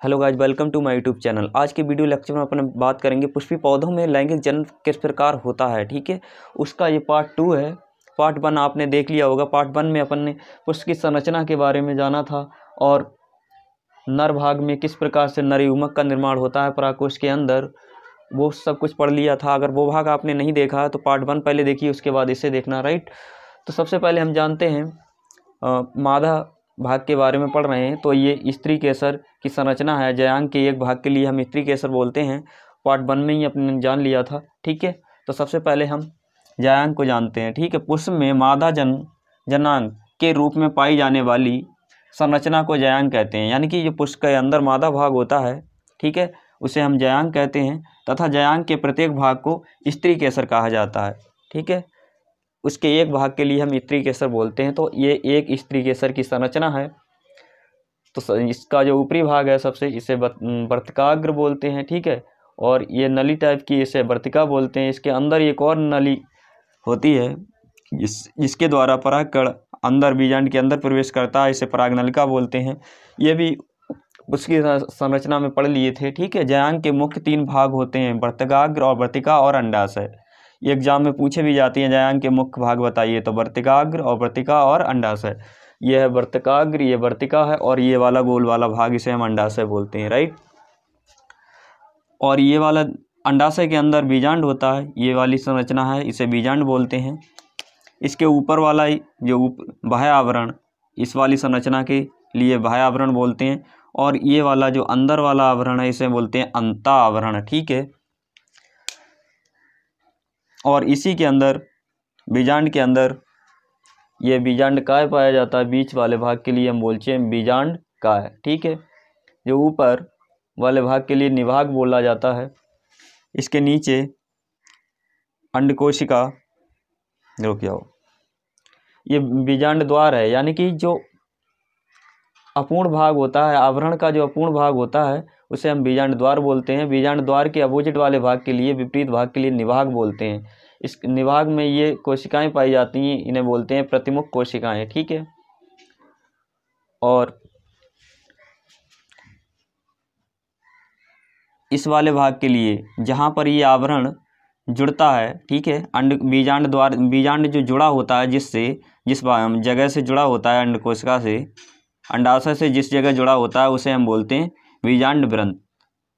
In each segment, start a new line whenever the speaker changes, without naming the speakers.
Hello guys welcome to my YouTube channel. आज के video lecture में अपन बात करेंगे पुष्पी पौधों में लैंगिक जन्म किस प्रकार होता है, ठीक है? उसका ये पार्ट टू है। पार्ट वन आपने देख लिया होगा। पार्ट वन में अपन ने पुष्प की संरचना के बारे में जाना था और नर भाग में किस प्रकार से नर युमक का निर्माण होता है पराकोश के अंदर, वो सब कुछ पढ़ लिया था। अगर वो भाग आपने नहीं देखा तो पार्ट वन पहले देखिए, उसके बाद इसे देखना राइट तो सबसे पहले हम जानते हैं मादा भाग के बारे में पढ़ रहे हैं। तो ये स्त्री केसर की संरचना है। जयांग के एक भाग के लिए हम स्त्री केसर बोलते हैं। पार्ट वन में ही अपने जान लिया था। ठीक है? तो सबसे पहले हम जयांग को जानते हैं। ठीक है? पुष्प में मादा जन, जनांग के रूप में पाई जाने वाली संरचना को जयांग कहते हैं। यानी कि जो पुष्प के अंदर मादा भाग होता है। ठीक है? उसे हम जयांग कहते हैं। तथा जयांग के प्रत्येक भाग को स्त्री केसर कहा जाता है। ठीक है? उसके एक भाग के लिए हम स्त्री केसर बोलते हैं तो ये एक स्त्री केसर की संरचना है। तो इसका जो ऊपरी भाग है सबसे, इसे वर्तकाग्र बोलते हैं, ठीक है? और ये नली टाइप की इसे वर्तिका बोलते हैं। इसके अंदर एक और नली होती है जिस जिसके द्वारा परागकण अंदर, बीजांड के अंदर प्रवेश करता है, इसे परागनलिका बोलते हैं। ये भी उसकी संरचना में पढ़ लिए थे, ठीक है? जयांग के मुख्य तीन भाग होते हैं, वर्तकाग्र और वर्तिका और अंडाशय। ये एग्ज़ाम में पूछे भी जाती हैं जयांग के मुख्य भाग बताइए तो वर्तिकाग्र और वर्तिका और अंडाशय। ये है वर्तिकाग्र ये वर्तिका है और ये वाला गोल वाला भाग इसे हम अंडाशय बोलते हैं, राइट? और ये वाला अंडाशय के अंदर बीजांड होता है, ये वाली संरचना है, इसे बीजांड बोलते हैं। इसके ऊपर वाला जो बाह्य आवरण, इस वाली संरचना के लिए बाह्य आवरण बोलते हैं, और ये वाला जो अंदर वाला आवरण है, इसे बोलते हैं अंता आवरण, ठीक है? और इसी के अंदर, बीजांड के अंदर, ये बीजांड काय पाया जाता है? बीच वाले भाग के लिए हम बोलते हैं बीजांड काय ठीक है? जो ऊपर वाले भाग के लिए निभाग बोला जाता है। इसके नीचे अंड कोशिका, रुक जाओ। ये बीजांड द्वार है, यानी कि जो अपूर्ण भाग होता है, आवरण का जो अपूर्ण भाग होता है उसे हम बीजांड द्वार बोलते हैं। बीजांड द्वार के अपोजिट वाले भाग के लिए, विपरीत भाग के लिए निभाग बोलते हैं। इस निभाग में ये कोशिकाएँ पाई जाती हैं, इन्हें बोलते हैं प्रतिमुख कोशिकाएँ, ठीक है? और इस वाले भाग के लिए, जहाँ पर ये आवरण जुड़ता है, ठीक है? अंड, बीजांड द्वार, बीजांड जो जुड़ा होता है जिससे, जिस जगह से जुड़ा होता है अंड कोशिका से, अंडाशय से जिस जगह जुड़ा होता है, उसे हम बोलते हैं बीजांड व्रंत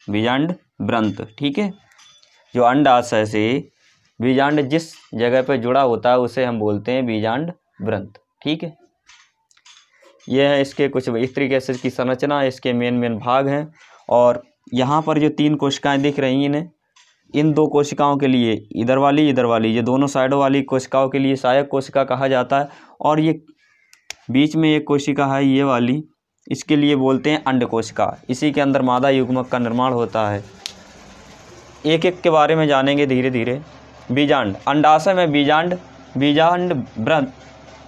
बीजांड व्रंत ठीक है? जो अंडाशय से बीजांड जिस जगह पर जुड़ा होता है, उसे हम बोलते हैं बीजांड व्रंत ठीक है? यह है इसके कुछ इस तरीके से इसकी संरचना, इसके मेन मेन भाग हैं। और यहाँ पर जो तीन कोशिकाएँ दिख रही हैं इन दो कोशिकाओं के लिए, इधर वाली इधर वाली, ये दोनों साइडों वाली कोशिकाओं के लिए सहायक कोशिका कहा जाता है। और ये बीच में एक कोशिका है, ये वाली इसके लिए बोलते हैं अंड कोशिका इसी के अंदर मादा युग्मक का निर्माण होता है। एक एक के बारे में जानेंगे धीरे धीरे बीजांड। अंडाशय में बीजांड बीजांड व्रंत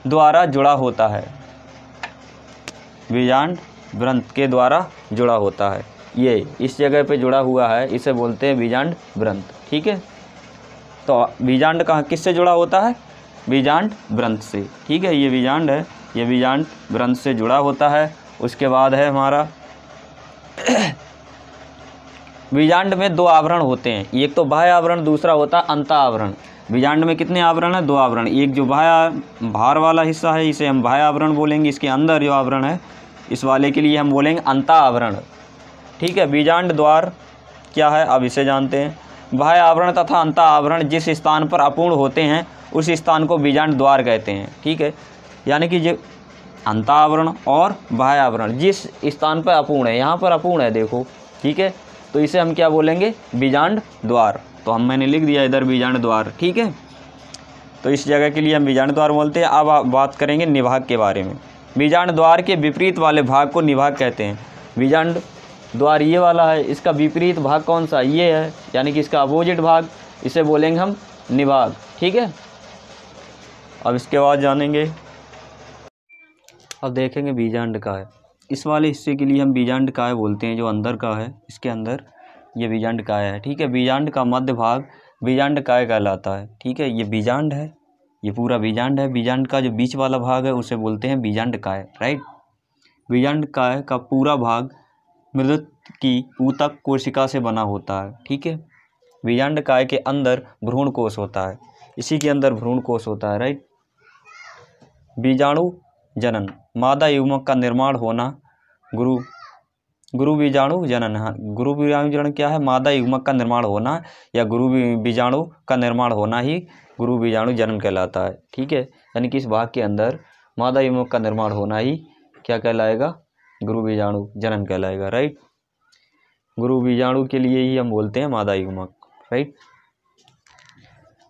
द्वारा जुड़ा होता है। बीजांड व्रंत के द्वारा जुड़ा होता है। ये इस जगह पे जुड़ा हुआ है, इसे बोलते हैं बीजांड व्रंत ठीक है? तो बीजांड कहाँ किससे जुड़ा होता है? बीजांड व्रंत से। ठीक है, ये बीजांड है, ये बीजांड व्रंत से जुड़ा होता है। उसके बाद है हमारा। बीजांड में दो आवरण होते हैं। एक तो बाह्य आवरण, दूसरा होता है अंता आवरण। बीजांड में कितने आवरण है? दो आवरण। एक जो बाह्य भार वाला हिस्सा है, इसे हम बाह्य आवरण बोलेंगे। इसके अंदर जो आवरण है, इस वाले के लिए हम बोलेंगे अंता आवरण। ठीक है, बीजांड द्वार क्या है? अब इसे जानते हैं। बाह्य आवरण तथा अंता आवरण जिस स्थान पर अपूर्ण होते हैं, उस स्थान को बीजांड द्वार कहते हैं। ठीक है? यानी कि जो अंता आवरण और बाह्य आवरण जिस स्थान पर अपूर्ण है, यहाँ पर अपूर्ण है, देखो, ठीक है? तो इसे हम क्या बोलेंगे? बीजांड द्वार। तो हम मैंने लिख दिया इधर बीजांड द्वार, ठीक है? तो इस जगह के लिए हम बीजांड द्वार बोलते हैं। अब बात करेंगे निभाग के बारे में। बीजांड द्वार के विपरीत वाले भाग को निभाग कहते हैं। बीजांड द्वार ये वाला है, इसका विपरीत भाग कौन सा? ये है, यानी कि इसका अपोजिट भाग। इसे बोलेंगे हम निभाग ठीक है? अब इसके बाद जानेंगे। अब देखेंगे बीजांड का है। इस वाले हिस्से के लिए हम बीजांड काय बोलते हैं, जो अंदर का है। इसके अंदर ये बीजांड काय है, ठीक है? बीजांड का मध्य भाग बीजांड काय कहलाता है, ठीक है? ये बीजांड है, ये पूरा बीजांड है। बीजांड का जो बीच वाला भाग है, उसे बोलते हैं बीजांड काय राइट बीजांड काय का पूरा भाग मृद की ऊतक कोशिका से बना होता है, ठीक है? बीजांड काय के अंदर भ्रूण कोष होता है। इसी के अंदर भ्रूण कोष होता है राइट बीजाणु जनन। मादा युग्मक का निर्माण होना, गुरु गुरु बीजाणु जनन। हाँ गुरु बीजाणु जनन क्या है? मादा युग्मक का निर्माण होना या गुरु बीजाणु का निर्माण होना ही गुरु बीजाणु जनन कहलाता है। ठीक है? यानी कि इस भाग के अंदर मादा युग्मक का निर्माण होना ही क्या कहलाएगा? गुरु बीजाणु जनन कहलाएगा राइट गुरु बीजाणु के लिए ही हम बोलते हैं मादा युग्मक राइट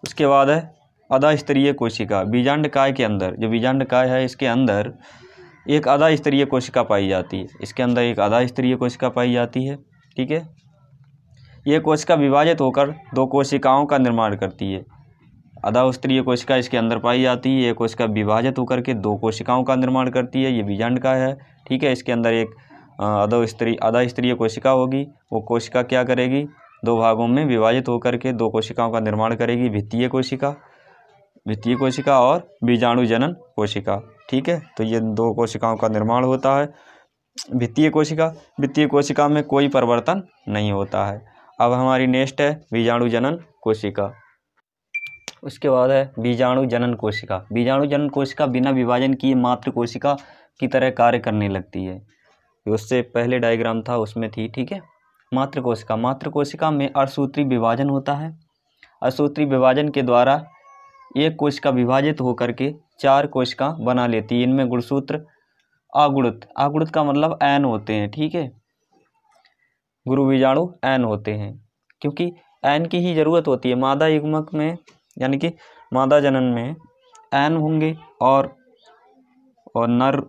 उसके बाद है अधा स्तरीय कोशिका बीजांड काय के अंदर। जो बीजांड काय है, इसके अंदर एक अदा स्तरीय कोशिका पाई जाती है। इसके अंदर एक अदा स्तरीय कोशिका पाई जाती है, ठीक है? ये कोशिका विभाजित होकर दो कोशिकाओं का निर्माण करती है। अदा स्तरीय कोशिका इसके अंदर पाई जाती है, ये कोशिका विभाजित होकर के दो कोशिकाओं का निर्माण करती है। ये बीजांड का है, ठीक है? इसके अंदर एक आधा स्तरीय अदा स्तरीय कोशिका होगी। वो कोशिका क्या करेगी? दो भागों में विभाजित होकर के दो कोशिकाओं का निर्माण करेगी। भित्तीय कोशिका भित्तीय कोशिका और बीजाणु जनन कोशिका, ठीक है? तो ये दो कोशिकाओं का निर्माण होता है। भित्तीय कोशिका भित्तीय कोशिका में कोई परिवर्तन नहीं होता है। अब हमारी नेक्स्ट है, बीजाणु जनन कोशिका। उसके बाद है, बीजाणु जनन कोशिका। बीजाणु जनन कोशिका बिना विभाजन किए मात्र कोशिका की तरह कार्य करने लगती है। उससे पहले डायग्राम था, उसमें थी, ठीक है? मात्र कोशिका मात्र कोशिका में असूत्री विभाजन होता है। असूत्री विभाजन के द्वारा एक कोशिका विभाजित होकर के चार कोशिका बना लेती है। इनमें गुणसूत्र, आगुणित। आगुणित का मतलब एन होते हैं, ठीक है? गुरु बीजाणु एन होते हैं, क्योंकि एन की ही ज़रूरत होती है। मादा युग्मक में, यानी कि मादा जनन में एन होंगे और और नर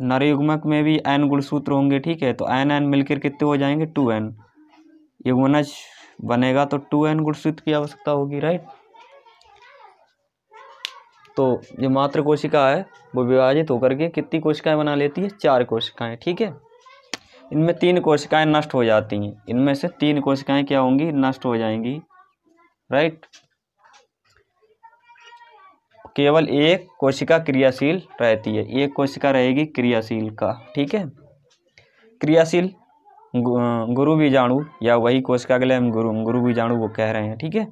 नर युग्मक में भी एन गुणसूत्र होंगे, ठीक है? तो एन एन मिलकर कितने हो जाएँगे? टू एन युग्मनज बनेगा तो टू एन गुणसूत्र की आवश्यकता होगी, राइट? तो जो मात्र कोशिका है, वो विभाजित होकर के कितनी कोशिकाएँ बना लेती है? चार कोशिकाएँ, ठीक है? इनमें तीन कोशिकाएँ नष्ट हो जाती हैं। इनमें से तीन कोशिकाएँ क्या होंगी? नष्ट हो जाएँगी राइट केवल एक कोशिका क्रियाशील रहती है, एक कोशिका रहेगी क्रियाशील का, ठीक है? क्रियाशील गुरु बीजाणु या वही कोशिका के लिए हम गुरु गुरु बीजाणु वो कह रहे हैं, ठीक है?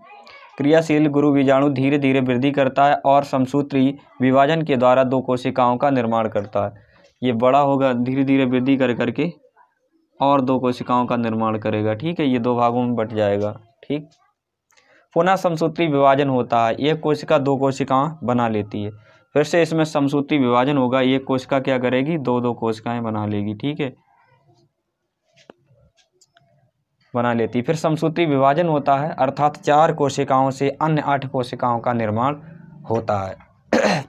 क्रियाशील गुरु बीजाणु धीरे धीरे वृद्धि करता है और समसूत्री विभाजन के द्वारा दो कोशिकाओं का निर्माण करता है। ये बड़ा होगा, धीरे धीरे वृद्धि कर करके और दो कोशिकाओं का निर्माण करेगा, ठीक है? ये दो भागों में बट जाएगा, ठीक? पुनः समसूत्री विभाजन होता है, एक कोशिका दो कोशिकाएँ बना लेती है। फिर से इसमें समसूत्री विभाजन होगा, एक कोशिका क्या करेगी? दो दो कोशिकाएँ बना लेगी, ठीक है? बना लेती। फिर समसूत्री विभाजन होता है, अर्थात चार कोशिकाओं से अन्य आठ कोशिकाओं का निर्माण होता है।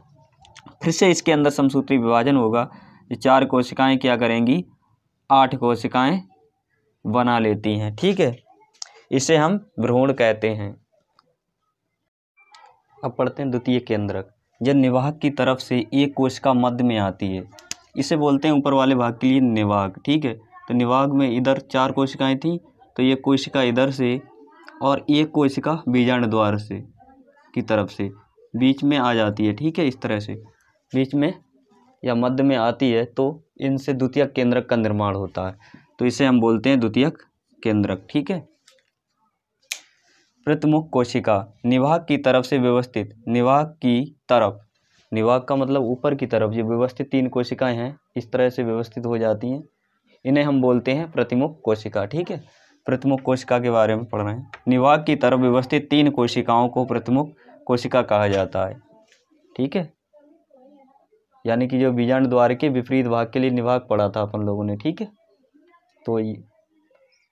फिर से इसके अंदर समसूत्री विभाजन होगा। ये चार कोशिकाएँ क्या करेंगी? आठ कोशिकाएँ बना लेती हैं। ठीक है? इसे हम भ्रूण कहते हैं। अब पढ़ते हैं द्वितीय केंद्रक। जब निवाहक की तरफ़ से एक कोशिका मध्य में आती है। इसे बोलते हैं ऊपर वाले भाग के लिए निवाहक। ठीक है? तो निवाहक में इधर चार कोशिकाएँ थी तो ये कोशिका इधर से और एक कोशिका बीजांड द्वार से की तरफ़ से बीच में आ जाती है, ठीक है, इस तरह से। बीच में या मध्य में आती है तो इनसे द्वितीय केंद्रक का निर्माण होता है। तो इसे हम बोलते हैं द्वितीय केंद्रक, ठीक है। प्रतमुख कोशिका निवाहक की तरफ़ से व्यवस्थित, निवाहक की तरफ़। निवाहक का मतलब ऊपर की तरफ़ जो व्यवस्थित तीन कोशिकाएँ हैं, इस तरह से व्यवस्थित हो जाती हैं। इन्हें हम बोलते हैं प्रतिमुख कोशिका, ठीक है। प्रथमुख कोशिका के बारे में पढ़ रहे हैं। निवाक की तरफ़ व्यवस्थित तीन कोशिकाओं को प्रथमुख कोशिका कहा जाता है। ठीक है? यानी कि जो बीजांड द्वार के विपरीत भाग के लिए निवाक पढ़ा था अपन लोगों ने, ठीक है? तो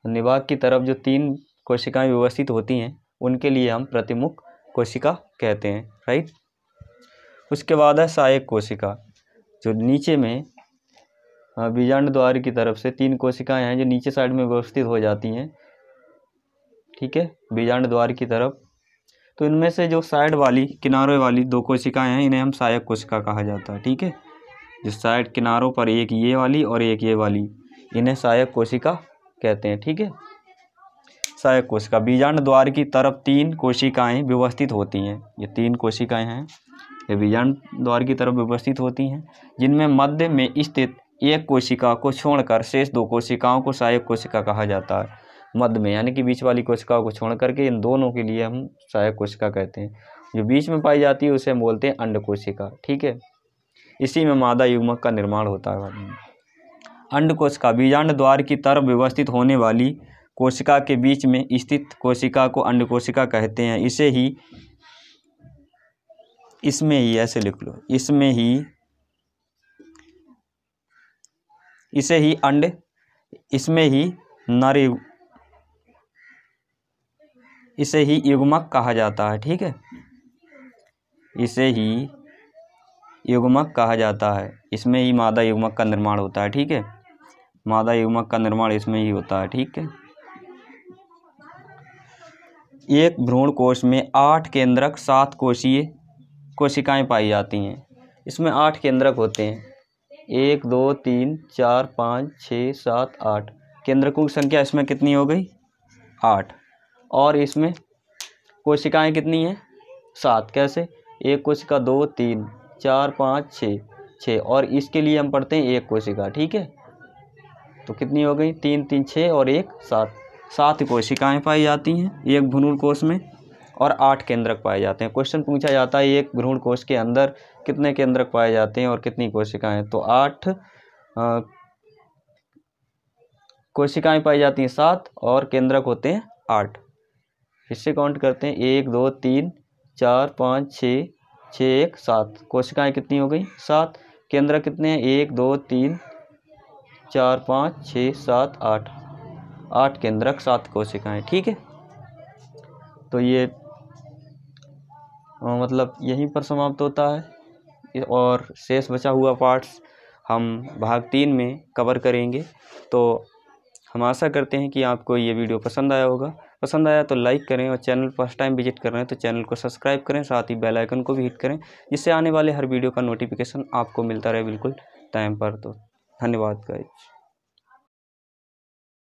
निवाक की तरफ़ जो तीन कोशिकाएँ व्यवस्थित होती हैं, उनके लिए हम प्रतिमुख कोशिका कहते हैं, राइट? उसके बाद है सहायक कोशिका, जो नीचे में बीजांड द्वार की तरफ़ से तीन कोशिकाएँ हैं जो नीचे साइड में व्यवस्थित हो जाती हैं। ठीक है? बीजांड द्वार की तरफ़। तो इनमें से जो साइड वाली, किनारे वाली दो कोशिकाएँ हैं, इन्हें हम सहायक कोशिका कहा जाता है। ठीक है? जो साइड किनारों पर एक ये वाली और एक ये वाली, इन्हें सहायक कोशिका कहते हैं। ठीक है? सहायक कोशिका। बीजांड द्वार की तरफ़ तीन कोशिकाएँ व्यवस्थित होती हैं। ये तीन कोशिकाएँ हैं। ये बीजांड द्वार की तरफ़ व्यवस्थित होती हैं। जिनमें मध्य में स्थित एक कोशिका को छोड़कर शेष दो कोशिकाओं को सहायक कोशिका कहा जाता है। मध्य में, यानी कि बीच वाली कोशिकाओं को छोड़ करके इन दोनों के लिए हम सहायक कोशिका कहते हैं। जो बीच में पाई जाती है, उसे हम बोलते हैं अंड कोशिका, ठीक है? इसी में मादा युग्मक का निर्माण होता है। अंड कोशिका, बीजांड द्वार की तरफ़ व्यवस्थित होने वाली कोशिका के बीच में स्थित कोशिका को अंड कोशिका कहते हैं। इसे ही, इसमें ही, ऐसे लिख लो, इसमें ही इसे ही अंड, इसमें ही नर, इसे ही युग्मक कहा जाता है, ठीक है? इसे ही युग्मक कहा जाता है। इसमें ही मादा युग्मक का निर्माण होता है, ठीक है? मादा युग्मक का निर्माण इसमें ही होता है, ठीक है? एक भ्रूण कोश में आठ केंद्रक, सात कोशीय कोशिकाएँ पाई जाती हैं। इसमें आठ केंद्रक होते हैं। एक, दो, तीन, चार, पाँच, छः, सात, आठ। केंद्रकों की संख्या इसमें कितनी हो गई? आठ। और इसमें कोशिकाएँ कितनी हैं? सात। कैसे? एक कोशिका, दो, तीन, चार, पाँच, छः छः। और इसके लिए हम पढ़ते हैं एक कोशिका, ठीक है? तो कितनी हो गई? तीन तीन, छः और एक, सात। सात कोशिकाएँ पाई जाती हैं एक भ्रूण कोश में। और आठ केंद्रक पाए जाते हैं। क्वेश्चन पूछा जाता है, एक भ्रूण कोश के अंदर कितने केंद्रक पाए जाते हैं और कितनी कोशिकाएँ तो आठ कोशिकाएँ पाई जाती हैं सात और केंद्रक होते हैं आठ। इससे काउंट करते हैं, एक, दो, तीन, चार, पाँच, छः छः, एक, सात। कोशिकाएँ कितनी हो गई? सात। केंद्र कितने हैं? एक, दो, तीन, चार, पाँच, छः, सात, आठ। आठ केंद्रक, सात कोशिकाएँ, ठीक है? तो ये मतलब यहीं पर समाप्त होता है। और शेष बचा हुआ पार्ट्स हम भाग तीन में कवर करेंगे। तो हम आशा करते हैं कि आपको ये वीडियो पसंद आया होगा। पसंद आया तो लाइक करें और चैनल फ़र्स्ट टाइम विज़िट कर रहे हैं तो चैनल को सब्सक्राइब करें, साथ ही बेल आइकन को भी हिट करें, जिससे आने वाले हर वीडियो का नोटिफिकेशन आपको मिलता रहे बिल्कुल टाइम पर। तो धन्यवाद गाइज़